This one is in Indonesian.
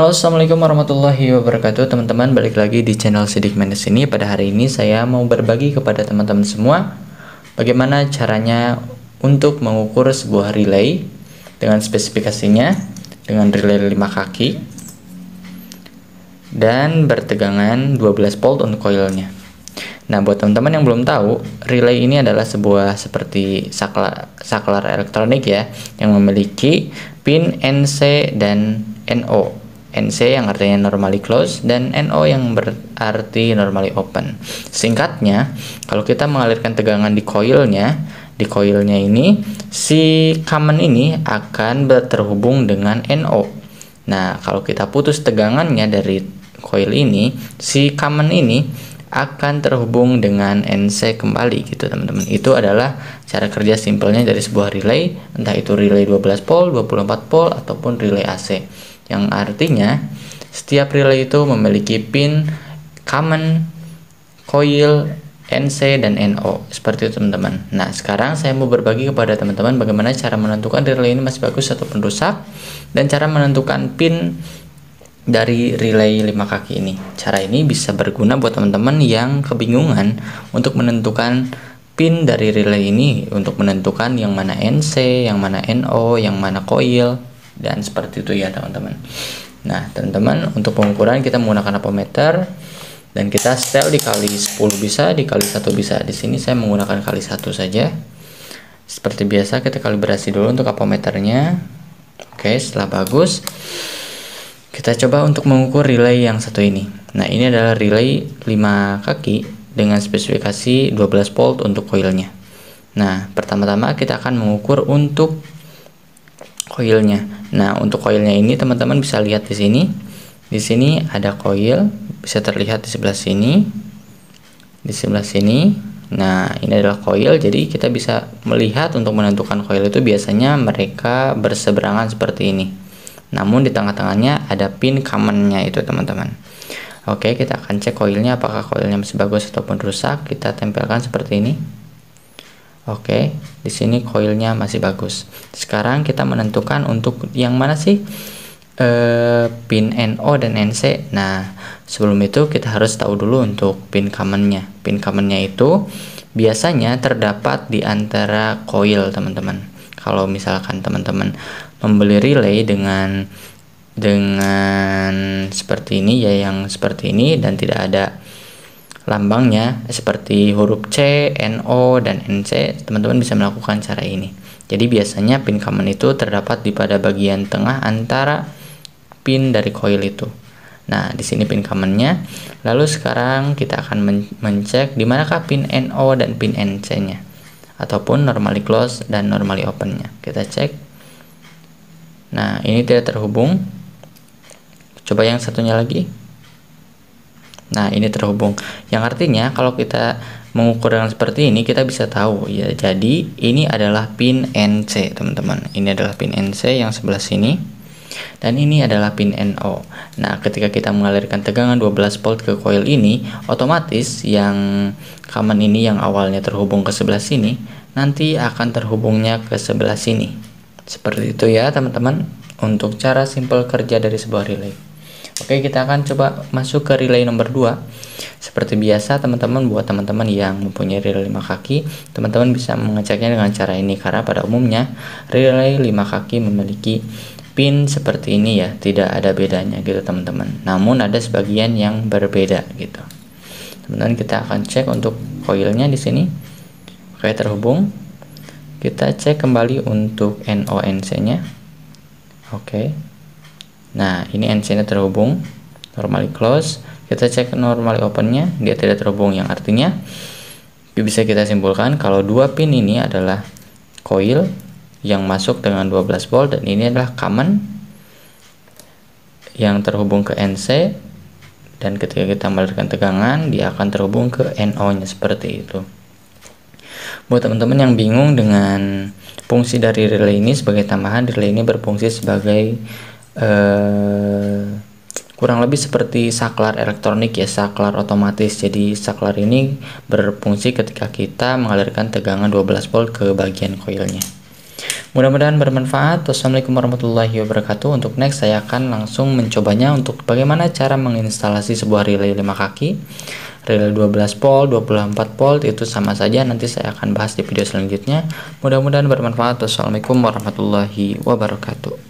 Halo assalamualaikum warahmatullahi wabarakatuh. Teman-teman balik lagi di channel Sidik Mendes ini. Pada hari ini saya mau berbagi kepada teman-teman semua bagaimana caranya untuk mengukur sebuah relay dengan spesifikasinya dengan relay 5 kaki dan bertegangan 12 volt untuk coilnya. Nah, buat teman-teman yang belum tahu, relay ini adalah sebuah seperti saklar, saklar elektronik ya, yang memiliki pin NC dan NO. NC yang artinya normally closed dan NO yang berarti normally open. Singkatnya, kalau kita mengalirkan tegangan di coilnya, di coilnya ini si common ini akan terhubung dengan NO. Nah, kalau kita putus tegangannya dari coil ini, si common ini akan terhubung dengan NC kembali gitu teman-teman itu adalah cara kerja simpelnya dari sebuah relay entah itu relay 12 volt 24 volt ataupun relay AC yang artinya setiap relay itu memiliki pin common coil NC dan NO seperti itu teman-teman. Nah sekarang saya mau berbagi kepada teman-teman bagaimana cara menentukan relay ini masih bagus ataupun rusak dan cara menentukan pin dari relay 5 kaki ini. Cara ini bisa berguna buat teman-teman yang kebingungan untuk menentukan pin dari relay ini untuk menentukan yang mana NC, yang mana NO, yang mana coil dan seperti itu ya teman-teman. Nah, teman-teman untuk pengukuran kita menggunakan apometer dan kita setel dikali 10 bisa, dikali satu bisa. Di sini saya menggunakan kali satu saja. Seperti biasa kita kalibrasi dulu untuk apometernya. Oke, setelah bagus kita coba untuk mengukur relay yang satu ini. Nah, ini adalah relay 5 kaki dengan spesifikasi 12 volt untuk coilnya. Nah, pertama-tama kita akan mengukur untuk coilnya. Nah, untuk coilnya ini teman-teman bisa lihat di sini. Di sini ada coil, bisa terlihat di sebelah sini. Di sebelah sini. Nah, ini adalah coil, jadi kita bisa melihat untuk menentukan coil itu biasanya mereka berseberangan seperti ini namun di tengah-tengahnya ada pin commonnya itu teman-teman oke kita akan cek koilnya apakah koilnya masih bagus ataupun rusak kita tempelkan seperti ini oke di sini koilnya masih bagus. Sekarang kita menentukan untuk yang mana sih? E, pin NO dan NC nah sebelum itu kita harus tahu dulu untuk pin commonnya. Pin commonnya itu biasanya terdapat di antara koil teman-teman. Kalau misalkan teman-teman membeli relay dengan dengan seperti ini ya yang seperti ini dan tidak ada lambangnya seperti huruf C, NO dan NC teman-teman bisa melakukan cara ini. Jadi biasanya pin common itu terdapat di pada bagian tengah antara pin dari coil itu. Nah di sini pin commonnya. Lalu sekarang kita akan men mencek di manakah pin NO dan pin NC nya ataupun normally close dan normally open nya kita cek. Nah, ini tidak terhubung. Coba yang satunya lagi. Nah, ini terhubung. Yang artinya kalau kita mengukur dengan seperti ini, kita bisa tahu ya. Jadi, ini adalah pin NC, teman-teman. Ini adalah pin NC yang sebelah sini. Dan ini adalah pin NO. Nah, ketika kita mengalirkan tegangan 12 volt ke coil ini, otomatis yang common ini yang awalnya terhubung ke sebelah sini, nanti akan terhubungnya ke sebelah sini. Seperti itu ya teman-teman untuk cara simpel kerja dari sebuah relay. Oke, kita akan coba masuk ke relay nomor 2. Seperti biasa teman-teman buat teman-teman yang mempunyai relay 5 kaki, teman-teman bisa mengeceknya dengan cara ini karena pada umumnya relay 5 kaki memiliki pin seperti ini ya, tidak ada bedanya gitu teman-teman. Namun ada sebagian yang berbeda gitu. Teman-teman kita akan cek untuk coilnya di sini. Oke, terhubung kita cek kembali untuk NONC nya oke nah ini NC nya terhubung normally close. Kita cek normally open nya dia tidak terhubung. Yang artinya bisa kita simpulkan kalau dua pin ini adalah coil yang masuk dengan 12 volt dan ini adalah common yang terhubung ke NC dan ketika kita mengalirkan tegangan dia akan terhubung ke NO nya seperti itu. Buat teman-teman yang bingung dengan fungsi dari relay ini sebagai tambahan, relay ini berfungsi sebagai uh, kurang lebih seperti saklar elektronik ya, saklar otomatis. Jadi saklar ini berfungsi ketika kita mengalirkan tegangan 12 volt ke bagian coilnya. Mudah-mudahan bermanfaat. Wassalamualaikum warahmatullahi wabarakatuh. Untuk next saya akan langsung mencobanya untuk bagaimana cara menginstalasi sebuah relay 5 kaki. Relay 12 volt, 24 volt itu sama saja nanti saya akan bahas di video selanjutnya. Mudah-mudahan bermanfaat. Wassalamualaikum warahmatullahi wabarakatuh.